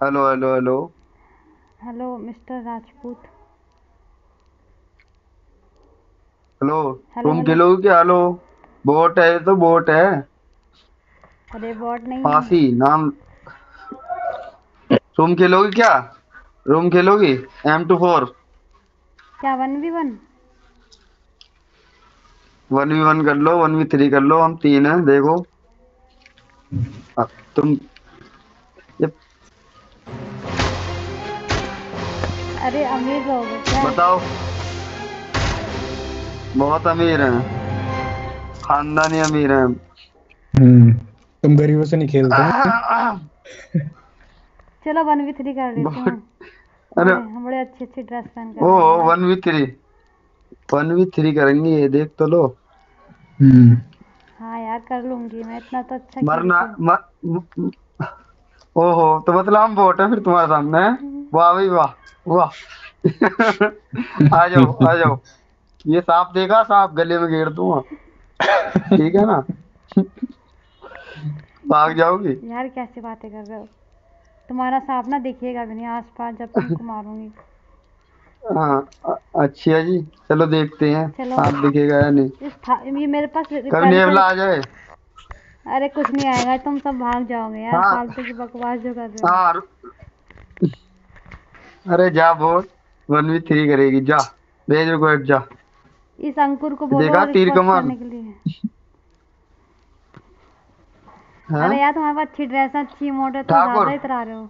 Hello hello hello. Hello mister Rajput. Hello hello तुम hello. खेलोगे क्या? हेलो बोट है ये तो बोट है। अरे बॉट नहीं है। फांसी नाम। तुम खेलोगी क्या? रूम खेलोगी? M two four. क्या one v one? One v one कर लो वन वी थ्री कर लो हम तीन हैं देखो। अब तुम अरे अमीर क्या? बताओ। बहुत अमीर हैं। खानदानी अमीर हैं। हम्म तुम गरीबों से नहीं खेलते? चलो वन वी थ्री कर लेती बहुत हूँ अरे हम बड़े अच्छी अच्छी ड्रेस पहन कर ओ one v three one v three करेंगे ये देख तो लो। हम्म। हाँ यार कर लूँगी मैं इतना तो अच्छा मरना हूँ। ओहो तो मतलब हम वोट है फिर तुम्हारे सामने? वाह भाई वाह वाह। आ जाओ आ जाओ। ये सांप देखा सांप गले में घेर दूँगा। ठीक है ना? भाग जाओगी? यार कैसी बातें कर रहे हो? तुम्हारा सांप ना दिखेगा भी नहीं आसपास जब तुमको मारूँगी। हाँ अच्छी है जी। चलो देखते हैं सांप दिखेगा या नहीं। ये मेरे पास कभी नेवला आ जाए। अरे कुछ नहीं आएगा तुम सब भाग जाओगे यार हाँ। फालतू की बकवास जो कर रहे हो। हाँ अरे जा वोट वन वी थ्री करेगी जा भेज रिक्वेस्ट जा। इस अंकुर को बोलो देखा तीर कमान करने के लिए। हाँ? अरे यार तुम्हारे पास अच्छी ड्रेस है अच्छी मोट है तो ज़्यादा इतरा रहे हो।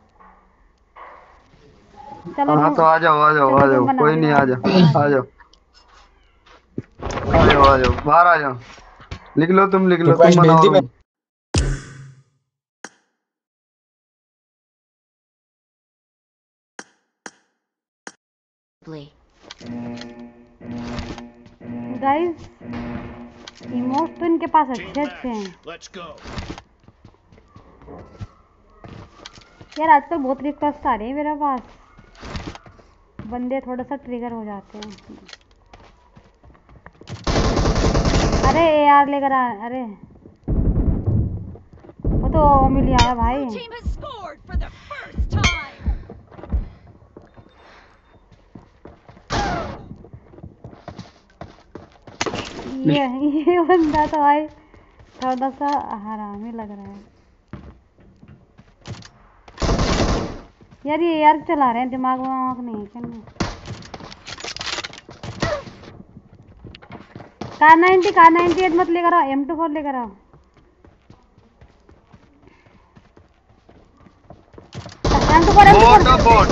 चलो हाँ तो आ जाओ आ जाओ आ जाओ कोई नहीं आ जाओ आ जाओ। आ जाओ आ जाओ बाहर आ जाओ। लिख लो तुम लिख लो तुम बनाओ Lee. गाइस इमोट तो इनके पास अच्छे अच्छे हैं. यार आजकल बहुत रिक्वेस्ट आ रही है मेरे पास। बंदे थोड़ा सा ट्रिगर हो जाते हैं। अरे यार लेकर आ अरे। वो तो मिल आया भाई। ये ये बंदा तो भाई थोड़ा सा हरामी लग रहा है। यार ये यार चला रहे हैं दिमाग वमाग नहीं है क्या Kar ninety Kar ninety eight मत लेकर आओ एम टू फोर लेकर आओ। Two four M two bot four bot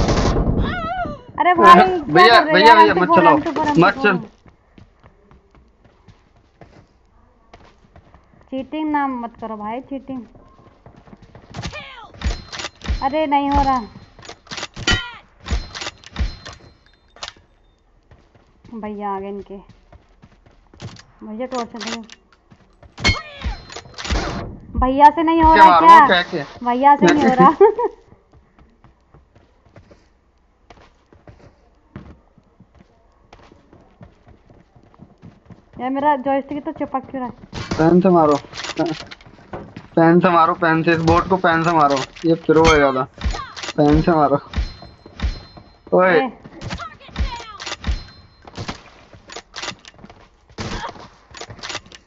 अरे भाई हो भैया भैया मत चलाओ मत चल। चीटिंग नाम मत करो भाई चीटिंग अरे नहीं हो रहा। भैया आ गए इनके। भैया टॉर्चर दे भैया से नहीं हो रहा क्या? क्या भैया से नहीं हो रहा। यार मेरा जॉयस्टिक तो चिपक क्यों रहा है? पेन से मारो। पेन से मारो पेन से इस बोट को पेन से मारो। ये प्रो है ज़्यादा। पेन से मारो। ओए।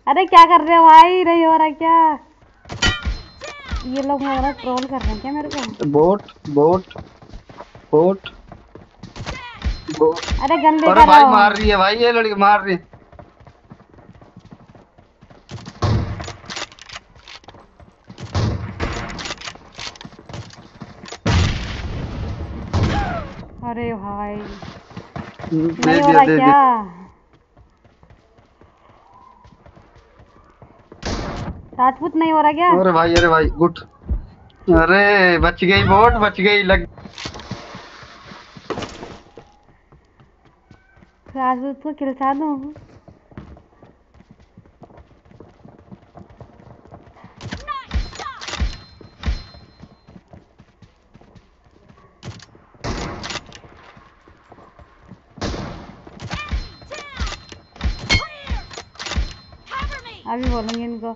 अरे क्या कर रहे हो? भाई नहीं हो रहा क्या? ये लोग मेरा ट्रोल कर रहे हैं क्या मेरे को? बोट बोट बोट बोट अरे गन अरे लेकर भाई मार रही है भाई ये लड़की मार रही है। अरे भाई। नहीं हो रहा क्या? राजपूत नहीं हो रहा क्या? अरे भाई अरे भाई गुट अरे बच गई बोट बच गई लग राजपूत को खिलचा दूँ? अभी बोलूँगी इनको।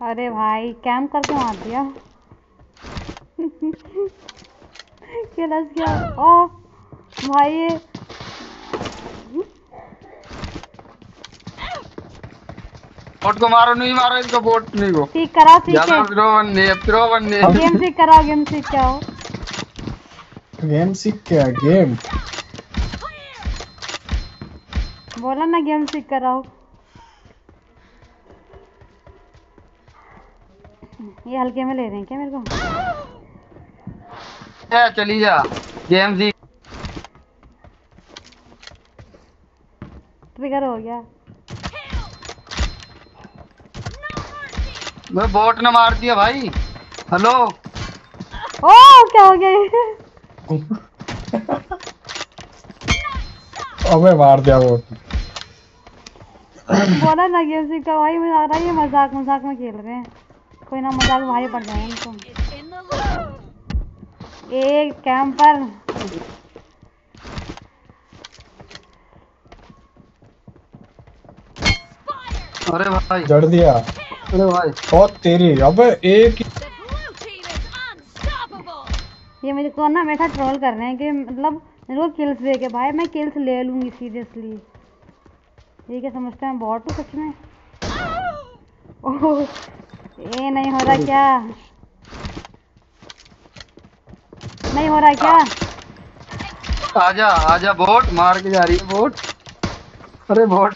अरे भाई कैंप करके मार दिया। क्या ओ भाई ये बोट को मारो नहीं मारो इनको बोट नहीं को। सीख कराओ सीख ज़्यादा के। फिरो बनने फिरो बनने गेम सीख कराओ गेम सीख के आओ। गेम सीख क्या गेम बोला ना गेम सीख कर कराओ ये हल्के में ले रहे हैं क्या मेरे को? ए, चली जा। गेम सी ट्रिगर हो गया। मैं बोट ने मार दिया भाई। हेलो ओ क्या हो गया अबे मार दिया वो। बोला ना गेम सीख का भाई मज़ा आ रहा है ये मज़ाक मज़ाक में खेल रहे हैं। कोई ना मज़ाक भारी पड़ जाए इनको. एक कैंपर अरे भाई। जड़ दिया। अरे भाई। और तेरी। अबे एक कौन ना मेरे साथ ट्रोल कर रहे हैं कि मतलब मेरे को किल्स दे के भाई मैं किल्स ले लूँगी सीरियसली ये क्या समझते हैं बॉट हूँ सच में? ओह ये नहीं हो रहा क्या? नहीं हो रहा क्या? आजा आजा बोट मार के जा रही है बोट अरे बोट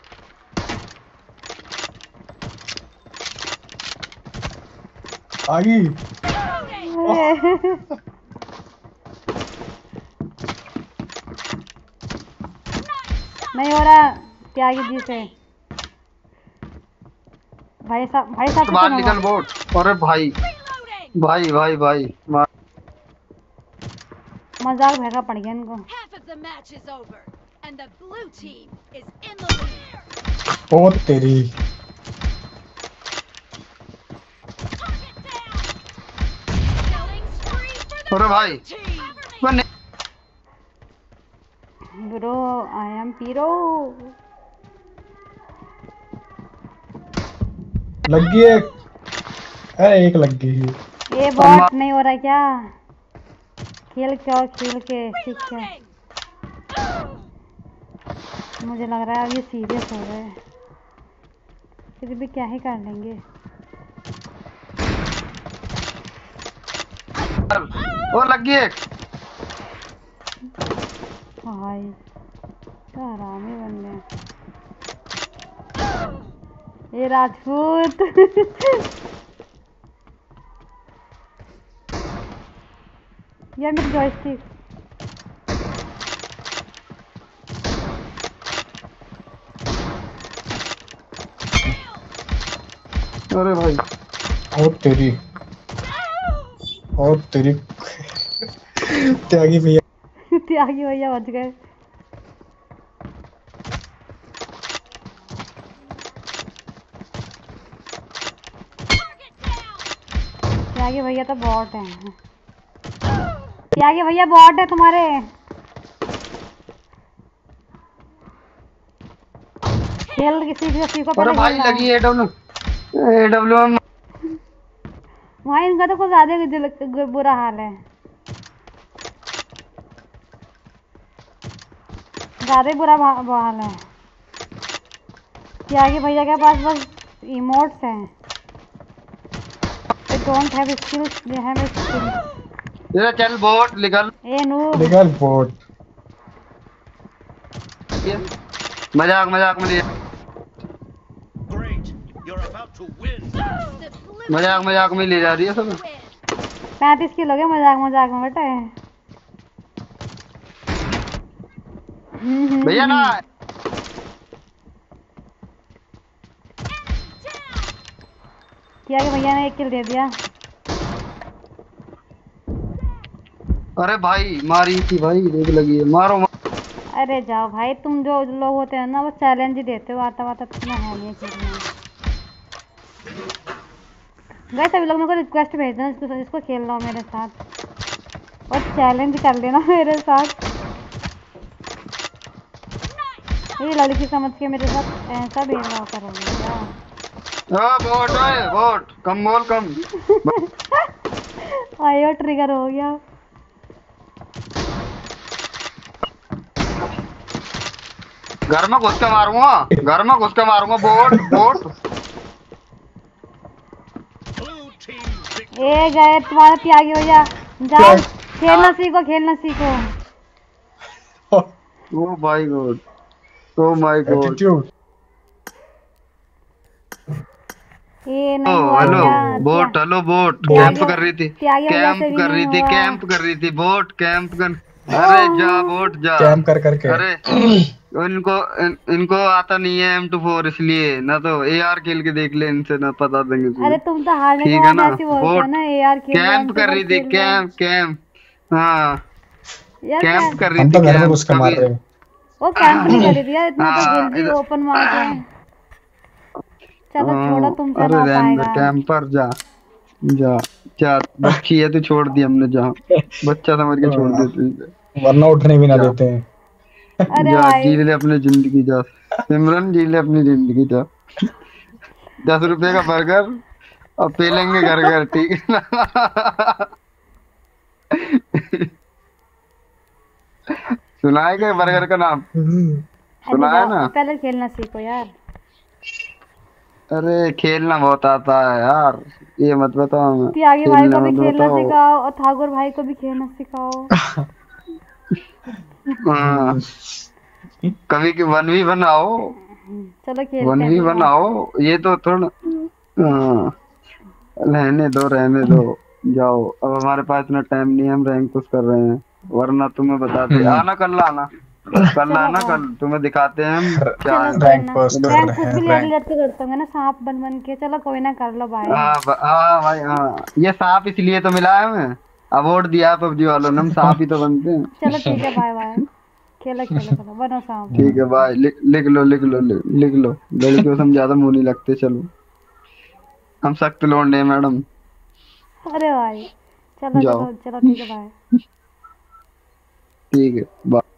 आई नहीं हो रहा। त्यागी जी से। भाई साहब भाई साहब निकल बोट अरे भाई भाई भाई भाई। मज़ाक भेगा पड़ गया इनको। ओ तेरी। अरे भाई ब्रो आई एम पीरो लग गई एक अरे एक लग गई ये बॉट नहीं हो रहा क्या? खेल के और खेल के सीख के मुझे लग रहा है अब ये सीरियस हो रहे हैं। फिर भी क्या ही कर लेंगे। वो लग गई एक क्या हरामी बन गए। ये राजपूत। मेरी जॉयस्टिक अरे भाई, और तेरी और तेरी त्यागी भैया। त्यागी भैया बच गए। त्यागी भैया तो बॉट है। त्यागी भैया बॉट है तुम्हारे। खेल किसी भी सीखो अरे पहले भाई लगी A W A W M वहाँ इनका तो कुछ ज़्यादा बुरा हाल है। ज़्यादा ही बुरा हाल है। त्यागी भैया के पास बस इमोट्स हैं। don't have skills they have skills ये चल बोट निकल। ए नू निकल बोट मज़ाक मज़ाक में लिया मज़ाक मज़ाक में ले जा रही है सब। पैंतीस किलो के मज़ाक मज़ाक में बेटा। भैया ना किया भैया ने एक किल दे दिया? अरे भाई मारी थी भाई देख लगी है। मारो मारो। अरे जाओ भाई तुम जो लोग होते हैं ना वो चैलेंज ही देते हो आता वाता तुम्हें है नहीं खेलने गए सभी लोग मेरे को रिक्वेस्ट भेज देना इसको इसको खेल लो मेरे साथ। और चैलेंज कर लेना मेरे साथ। ये लड़की समझ के मेरे साथ ऐसा भेदभाव करोगे। क्या ओ बोट ओए बोट कम बोल कम। आयो ट्रिगर हो गया। घर में घुस के मारूँगा घर में घुस के मारूँगा बोट बोट. ए गए तुम्हारा त्यागी हो जा। जाओ खेलना सीखो खेलना सीखो। ओ my God. Oh my God attitude ए नहीं hello bot hello bot camp कर रही थी. कैंप कर रही थी कैंप कर रही थी बोट कैंप कर अरे जा बोट जा. कैम कर करके. अरे इनको इन, इनको आता नहीं है एम टू फोर इसलिए ना तो ए आर खेल के देख ले इनसे ना पता देंगे। अरे तुम तो हारने के ठीक है ना? हो बोट ना ए यार खेल कैंप कर रही थी कैंप कैंप हाँ। कैंप कैंप कर रही थी तो घर में कैंप वो कैंप नहीं कर रही थी इतना तो हाँ, जल्दी ओपन मार के चलो हाँ, छोड़ो तुमसे अरे ना हो दे, पाएगा कैंपर जा जा जा बच्ची है तो छोड़ दी हमने जा। बच्चा समझ के छोड़ दे तू इसे। वरना उठने भी ना देते हैं। अरे जा जी ले अपनी ज़िंदगी जा। सिमरन जी ले अपनी ज़िंदगी जा। दस रुपए का बर्गर और पी लेंगे घर घर ठीक है ना सुनाए क्या बर्गर का नाम? सुना है ना? पहले खेलना सीखो यार। अरे खेलना बहुत आता है यार ये मत बताओ हमें। त्यागी भाई को भी खेलना सिखाओ और ठाकुर भाई को भी खेलना सिखाओ। हाँ। कभी की वन भी बनाओ? चलो खेलते वन भी बनाओ? ये तो थोड़ा हाँ। रहने दो रहने दो। जाओ। अब हमारे पास इतना टाइम नहीं है हम रैंक पुश कर रहे हैं। वरना तुम्हें बताते आना कल आना। कल आना कल। तुम्हें दिखाते हैं हम क्या रैंक पोस्ट कर रैंक रहे हैं भी रैंक लेट लेट के करते होंगे ना? सांप बन बन के। चलो कोई ना कर लो भाई हाँ ब- हाँ भाई हाँ। ये सांप इसलिए तो मिला है हमें। अवार्ड दिया है पबजी वालों ने। हम सांप ही तो बनते हैं। चलो ठीक है बाय बाय खेलो खेलो चलो बनो सांप। ठीक है भाई लिख लिख लो लिख लो लिख, लो। लड़कियों से हम ज़्यादा मुँह नहीं लगते चलो। हम सख्त लौंडे हैं मैडम। अरे भाई। चलो चलो चलो ठीक है बाय Siga. Bora.